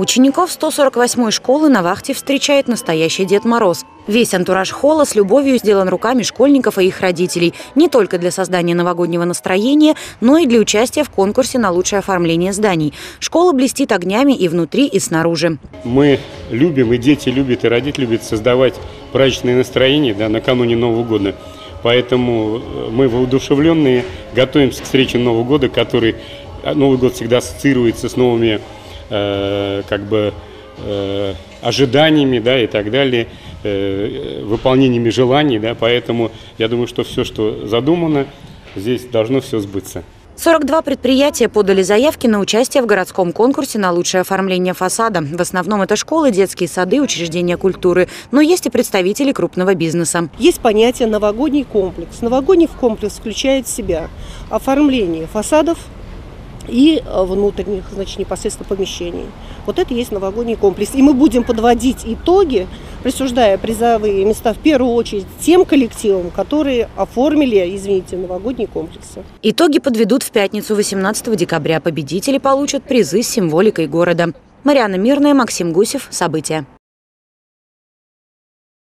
Учеников 148-й школы на вахте встречает настоящий Дед Мороз. Весь антураж холла с любовью сделан руками школьников и их родителей. Не только для создания новогоднего настроения, но и для участия в конкурсе на лучшее оформление зданий. Школа блестит огнями и внутри, и снаружи. Мы любим, и дети любят, и родители любят создавать праздничное настроение да, накануне Нового года. Поэтому э, мы воодушевленные, готовимся к встрече Нового года, который э, Новый год всегда ассоциируется с новыми Э, как бы э, ожиданиями, да, и так далее, э, выполнениями желаний, да, поэтому я думаю, что все, что задумано, здесь должно все сбыться. 42 предприятия подали заявки на участие в городском конкурсе на лучшее оформление фасада. В основном это школы, детские сады, учреждения культуры. Но есть и представители крупного бизнеса. Есть понятие новогодний комплекс. Новогодний комплекс включает в себя оформление фасадов, и э, внутренних, значит, непосредственно помещений. Вот это и есть новогодний комплекс. И мы будем подводить итоги, присуждая призовые места в первую очередь тем коллективам, которые оформили, извините, новогодние комплексы. Итоги подведут в пятницу 18 декабря. Победители получат призы с символикой города. Марьяна Мирная, Максим Гусев. События.